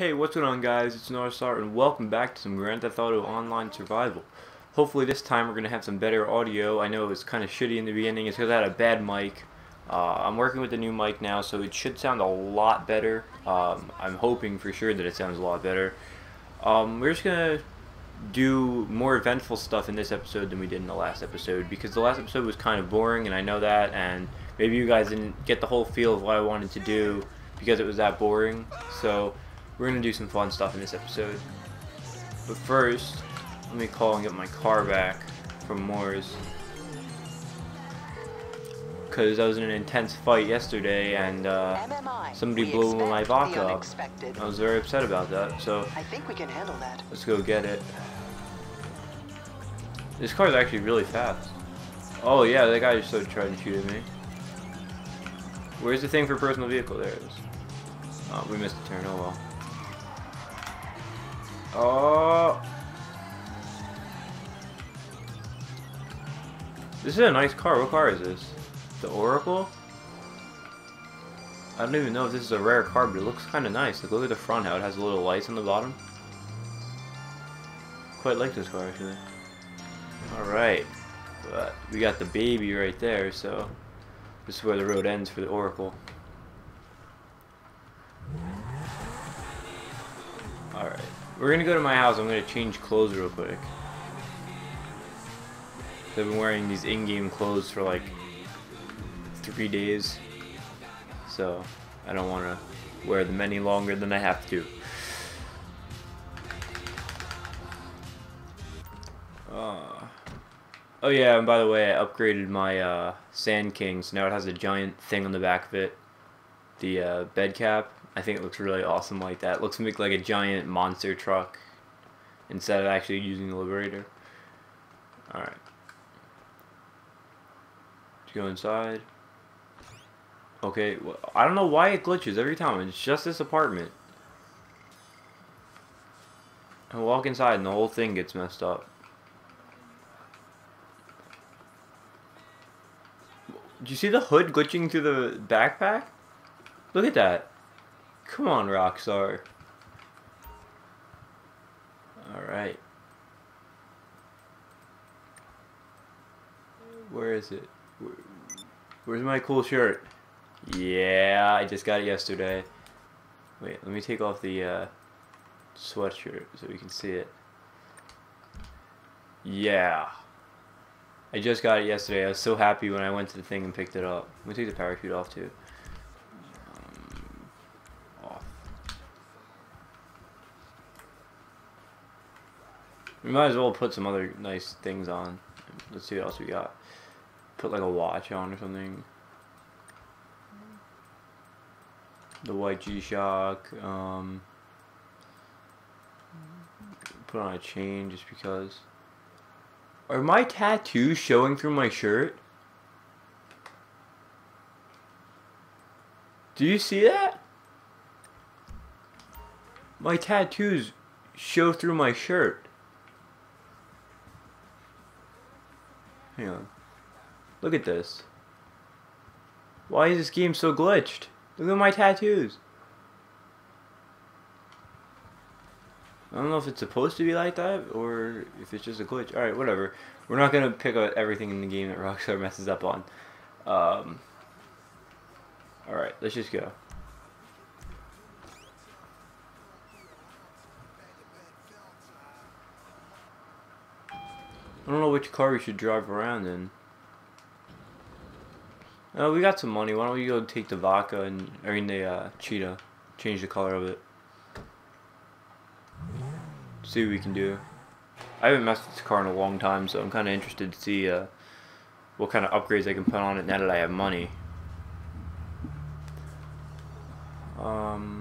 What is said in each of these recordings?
Hey, what's going on guys? It's Northstar and welcome back to some Grand Theft Auto Online Survival. Hopefully this time we're going to have some better audio. I know it was kind of shitty in the beginning. It's because I had a bad mic. Uh, I'm working with a new mic now, so it should sound a lot better. Um, I'm hoping for sure that it sounds a lot better. Um, we're just going to do more eventful stuff in this episode than we did in the last episode because the last episode was kind of boring and I know that and maybe you guys didn't get the whole feel of what I wanted to do because it was that boring. So we're going to do some fun stuff in this episode. But first, let me call and get my car back from Mors. Because I was in an intense fight yesterday and uh, somebody we blew my Vacca up. I was very upset about that. So I think we can handle that. let's go get it. This car is actually really fast. Oh yeah, that guy just started trying to shoot at me. Where's the thing for personal vehicle? There it is. Oh, we missed a turn. Oh well. Oh. This is a nice car. What car is this? The Oracle? I don't even know if this is a rare car, but it looks kind of nice. Like, look at the front, how it has little lights on the bottom. Quite like this car, actually. Alright. But we got the baby right there, so this is where the road ends for the Oracle. We're gonna go to my house. I'm gonna change clothes real quick. I've been wearing these in-game clothes for like three days. So I don't want to wear them any longer than I have to. Uh, oh yeah, and by the way, I upgraded my uh, Sand King, so now it has a giant thing on the back of it. The uh, bed cap. I think it looks really awesome like that. It looks like a giant monster truck instead of actually using the Liberator. Alright. Let's go inside. Okay, well, I don't know why it glitches every time. It's just this apartment. I walk inside and the whole thing gets messed up. Do you see the hood glitching through the backpack? Look at that. Come on, Rockstar. Alright. Where is it? Where, where's my cool shirt? Yeah, I just got it yesterday. Wait, let me take off the uh, sweatshirt so we can see it. Yeah. I just got it yesterday. I was so happy when I went to the thing and picked it up. Let me take the parachute off too. We might as well put some other nice things on. Let's see what else we got. Put like a watch on or something. The white G-Shock. Um, put on a chain just because. Are my tattoos showing through my shirt? Do you see that? My tattoos show through my shirt. Hang on. Look at this. Why is this game so glitched? Look at my tattoos. I don't know if it's supposed to be like that or if it's just a glitch. Alright, whatever. We're not going to pick out everything in the game that Rockstar messes up on. Um, Alright, let's just go. I don't know which car we should drive around in. Oh, we got some money. Why don't we go take the Vacca and, I mean the uh, cheetah, change the color of it. See what we can do. I haven't messed with this car in a long time, so I'm kind of interested to see uh, what kind of upgrades I can put on it now that I have money. Um,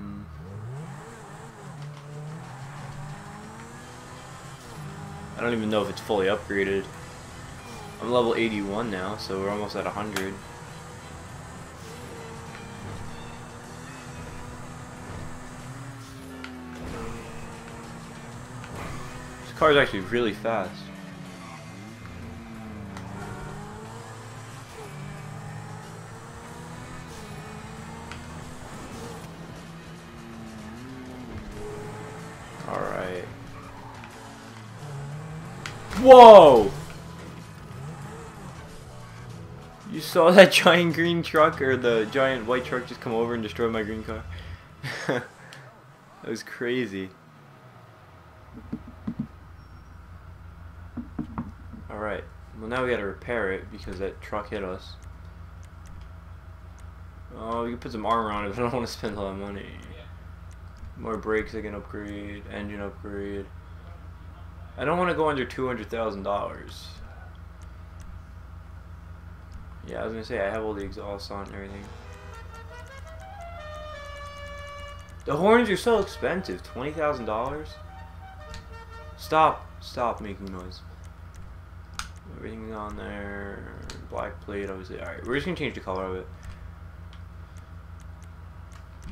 I don't even know if it's fully upgraded. I'm level 81 now, so we're almost at 100. This car is actually really fast. Whoa! You saw that giant green truck or the giant white truck just come over and destroy my green car? that was crazy. Alright. Well now we gotta repair it because that truck hit us. Oh, you can put some armor on it, but I don't want to spend a lot of money. More brakes I can upgrade, engine upgrade. I don't want to go under $200,000. Yeah, I was gonna say, I have all the exhausts on and everything. The horns are so expensive, $20,000? Stop, stop making noise. Everything's on there, black plate, obviously. Alright, we're just gonna change the color of it.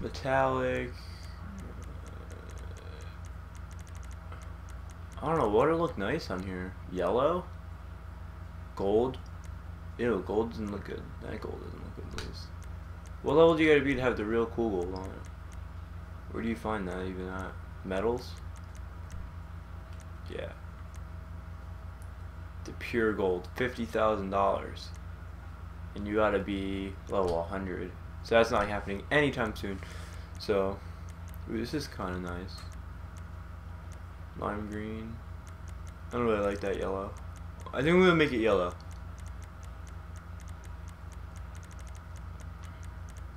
Metallic. I don't know, would look nice on here? Yellow? Gold? Ew, gold doesn't look good. That gold doesn't look good, please. What level do you gotta be to have the real cool gold on it? Where do you find that even at? Metals? Yeah. The pure gold, $50,000. And you gotta be level 100. So that's not happening anytime soon. So, ooh, this is kind of nice. Lime green. I don't really like that yellow. I think we'll make it yellow.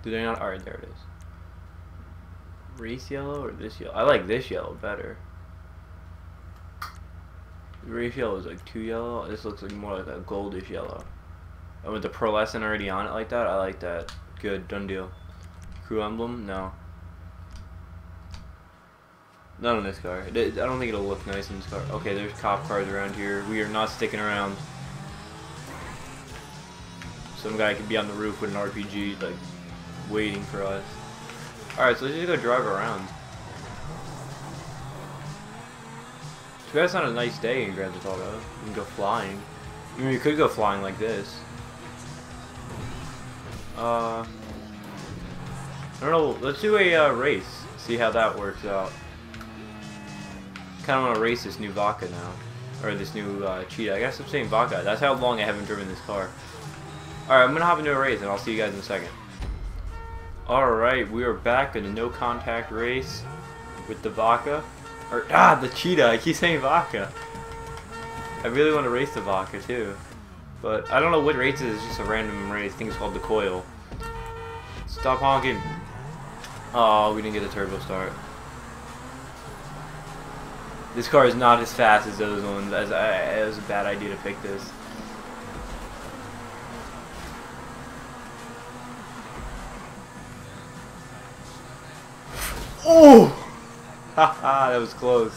Do they not? Alright, there it is. Race yellow or this yellow? I like this yellow better. The race yellow is like too yellow. This looks like more like a goldish yellow. And with the pearlescent already on it like that, I like that. Good, done deal. Crew emblem? No. Not on this car. I don't think it'll look nice in this car. Okay, there's cop cars around here. We are not sticking around. Some guy could be on the roof with an RPG, like, waiting for us. Alright, so let's just go drive around. Too bad it's not a nice day in Grand Theft Auto. You can go flying. I mean, you could go flying like this. Uh, I don't know. Let's do a uh, race. See how that works out. Kind of want to race this new Vacca now, or this new uh, Cheetah. I guess I'm saying Vacca. That's how long I haven't driven this car. All right, I'm gonna hop into a race, and I'll see you guys in a second. All right, we are back in a no-contact race with the Vacca, or ah, the Cheetah. I keep saying Vacca. I really want to race the Vaca too. But I don't know what race it is, it's just a random race. I think it's called the Coil. Stop honking. Oh, we didn't get a turbo start. This car is not as fast as those ones. As I, it was a bad idea to pick this. Oh! Haha, that was close.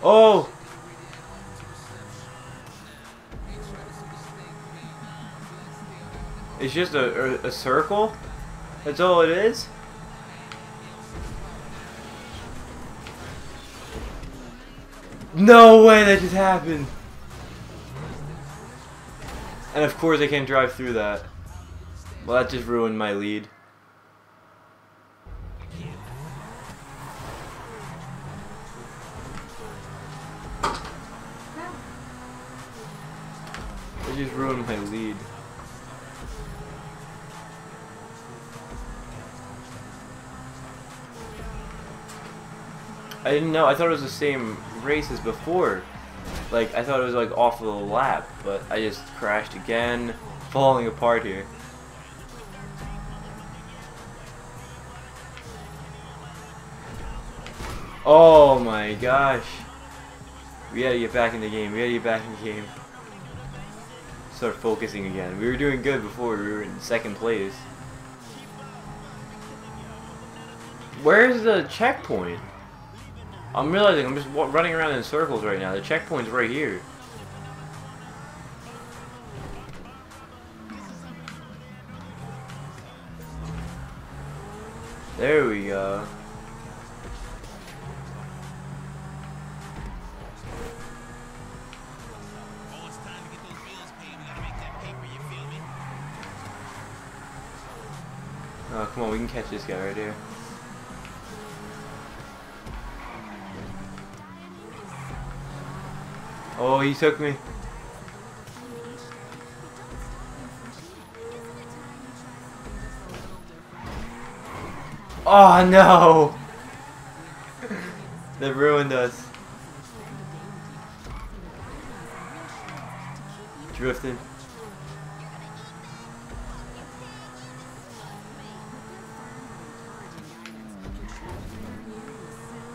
Oh! It's just a, a, a circle? That's all it is? No way that just happened! And of course I can't drive through that. Well, that just ruined my lead. It just ruined my lead. I didn't know. I thought it was the same race as before. Like, I thought it was like off of the lap, but I just crashed again, falling apart here. Oh my gosh. We gotta get back in the game. We gotta get back in the game. Start focusing again. We were doing good before. We were in second place. Where's the checkpoint? I'm realizing I'm just running around in circles right now. The checkpoint's right here. There we go. Oh, come on, we can catch this guy right here. Oh, he took me. Oh no! they ruined us. Drifting.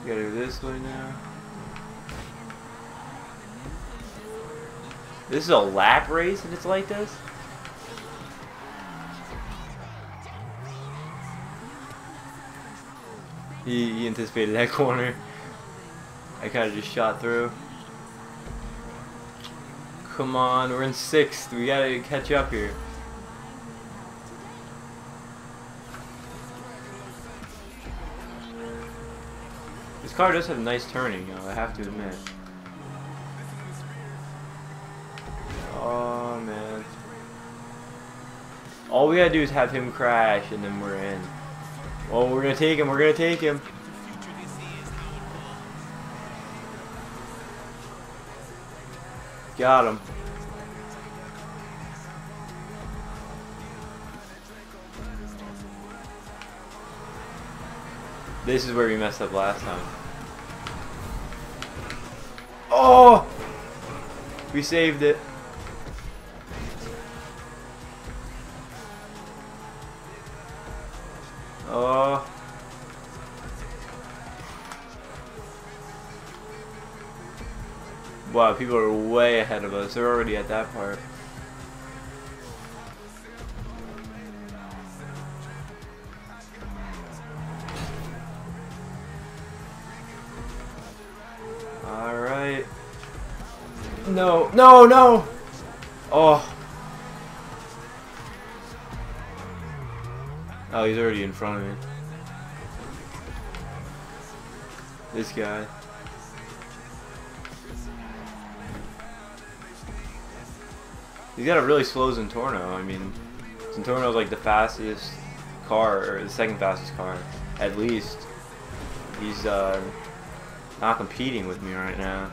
Gotta go this way now. This is a lap race and it's like this? He, he anticipated that corner. I kind of just shot through. Come on, we're in sixth. We gotta catch up here. This car does have nice turning, I have to admit. Oh, man. All we gotta do is have him crash, and then we're in. Oh, we're gonna take him, we're gonna take him. Got him. This is where we messed up last time. Oh! We saved it. Wow, people are way ahead of us. They're already at that part. Alright. No, no, no! Oh. Oh, he's already in front of me. This guy. He's got a really slow Zentorno. I mean, Zentorno's like the fastest car, or the second fastest car, at least. He's uh, not competing with me right now.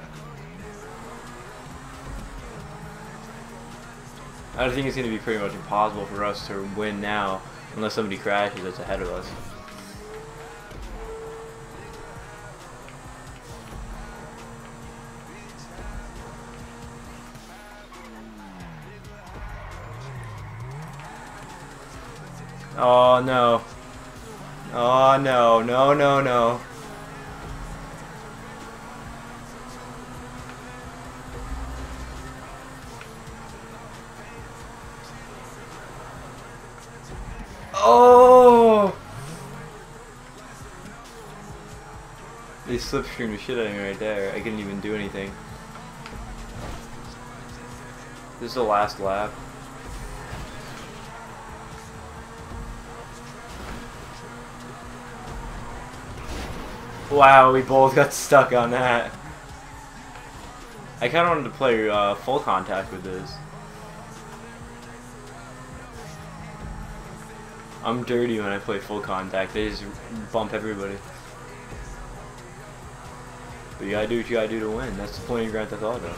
I think it's going to be pretty much impossible for us to win now unless somebody crashes that's ahead of us. Oh no. Oh no, no, no, no. Oh! They slipstreamed the shit out of me right there. I couldn't even do anything. This is the last lap. Wow, we both got stuck on that. I kind of wanted to play uh, full contact with this. I'm dirty when I play full contact. They just bump everybody. But you gotta do what you gotta do to win. That's the point of Grand Theft Auto.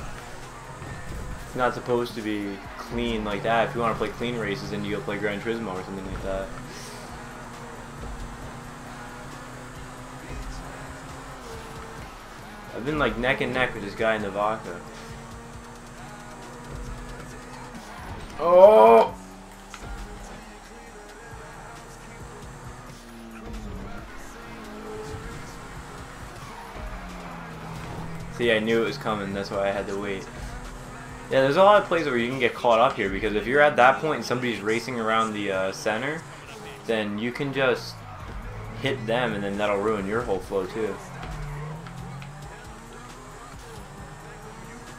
It's not supposed to be clean like that. If you want to play clean races, then you go play Gran Turismo or something like that. I've been like neck and neck with this guy in the Vacca. Oh! See, I knew it was coming, that's why I had to wait. Yeah, there's a lot of places where you can get caught up here, because if you're at that point and somebody's racing around the uh, center, then you can just hit them and then that'll ruin your whole flow too.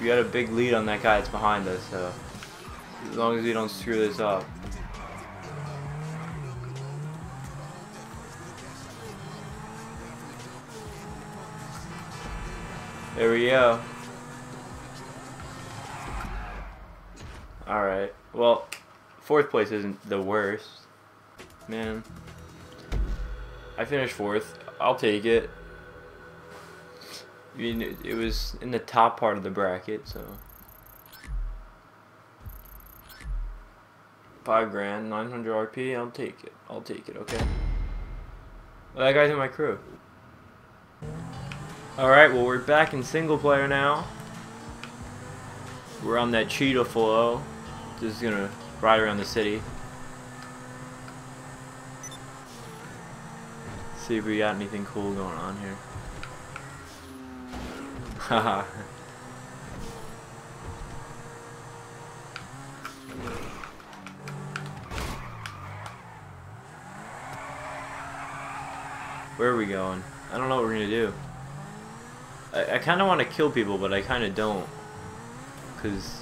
We got a big lead on that guy that's behind us, so as long as we don't screw this up. There we go. Alright. Well, fourth place isn't the worst. Man. I finished fourth. I'll take it. I mean, it was in the top part of the bracket, so. Five grand, 900 RP, I'll take it. I'll take it, okay? Well, that guy's in my crew. Alright, well we're back in single player now. We're on that cheetah flow. Just oh. gonna ride around the city. See if we got anything cool going on here. Haha. Where are we going? I don't know what we're gonna do. I, I kind of want to kill people, but I kind of don't. Because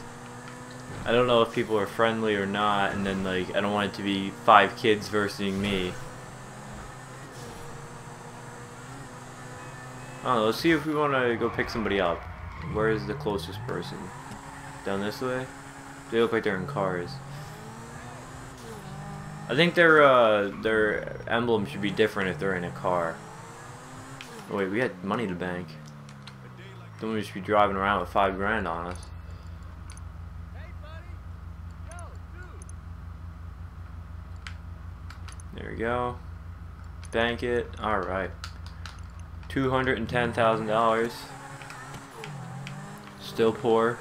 I don't know if people are friendly or not, and then, like, I don't want it to be five kids versus me. Don't know, let's see if we want to go pick somebody up. Where is the closest person? Down this way? They look like they're in cars. I think their uh, their emblem should be different if they're in a car. Oh, wait, we had money to bank. Don't we just be driving around with five grand on us? There we go. Bank it. Alright. $210,000. Still poor.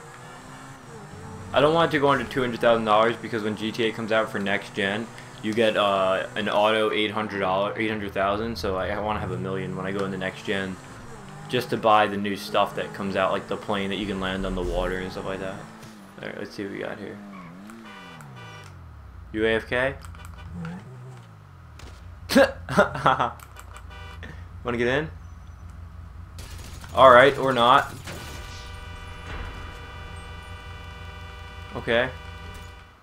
I don't want to go under $200,000 because when GTA comes out for next gen, you get uh, an auto $800, 800,000. So I, I want to have a million when I go into next gen just to buy the new stuff that comes out, like the plane that you can land on the water and stuff like that. Alright, let's see what we got here. UAFK? Wanna get in? Alright, or not. Okay.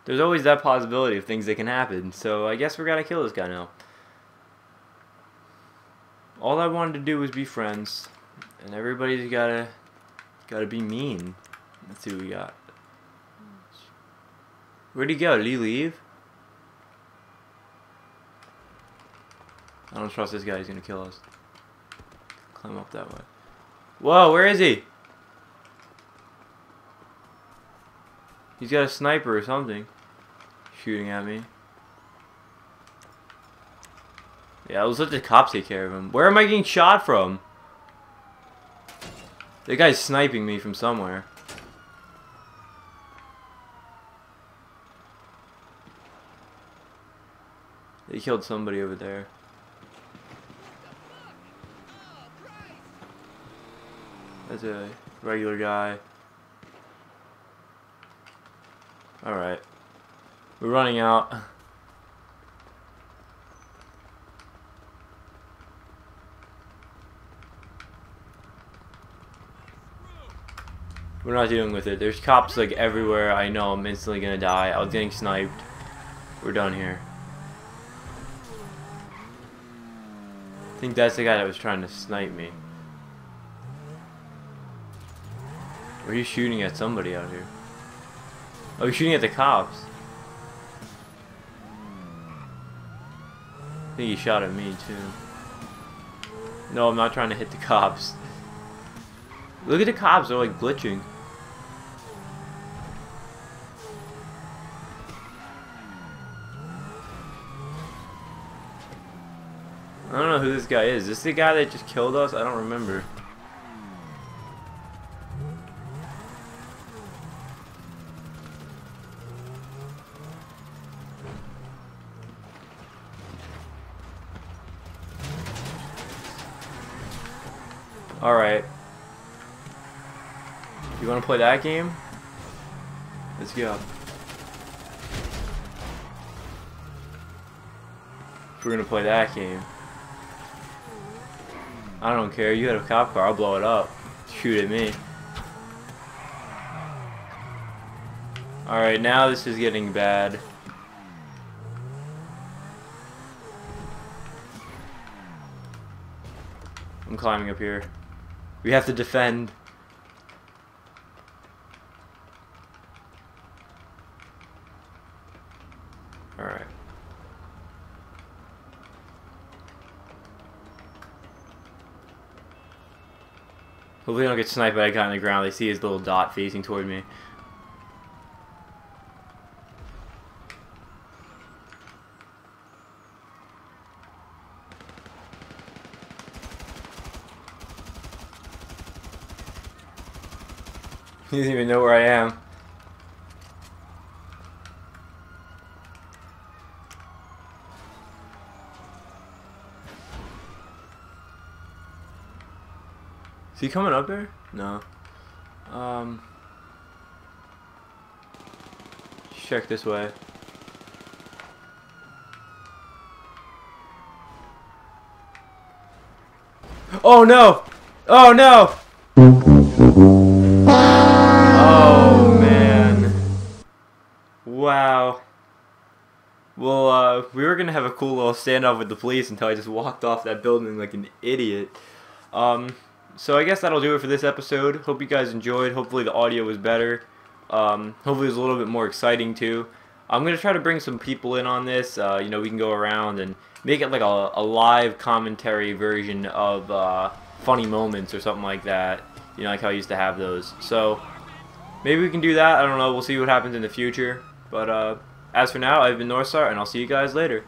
There's always that possibility of things that can happen, so I guess we're gonna kill this guy now. All I wanted to do was be friends. And everybody's gotta gotta be mean. Let's see what we got. Where'd he go? Did he leave? I don't trust this guy, he's gonna kill us. Climb up that way. Whoa, where is he? He's got a sniper or something. Shooting at me. Yeah, let's let the cops take care of him. Where am I getting shot from? The guy's sniping me from somewhere. They killed somebody over there. A regular guy. Alright. We're running out. We're not dealing with it. There's cops like everywhere. I know I'm instantly gonna die. I was getting sniped. We're done here. I think that's the guy that was trying to snipe me. Or you shooting at somebody out here. Oh, he's shooting at the cops. I think he shot at me too. No, I'm not trying to hit the cops. Look at the cops, they're like glitching. I don't know who this guy is. Is this the guy that just killed us? I don't remember. Alright. You want to play that game? Let's go. If we're going to play that game. I don't care. You had a cop car. I'll blow it up. Shoot at me. Alright, now this is getting bad. I'm climbing up here. We have to defend. Alright. Hopefully I don't get sniped by a guy on the ground. They see his little dot facing toward me. He doesn't even know where I am. Is he coming up there? No. Um. Check this way. Oh no! Oh no! Little standoff with the police until I just walked off that building like an idiot. Um, so I guess that'll do it for this episode. Hope you guys enjoyed. Hopefully the audio was better. Um, hopefully it was a little bit more exciting too. I'm gonna try to bring some people in on this. Uh, you know, we can go around and make it like a, a live commentary version of uh, funny moments or something like that. You know, like how I used to have those. So maybe we can do that. I don't know. We'll see what happens in the future. But uh, as for now, I've been Northstar, and I'll see you guys later.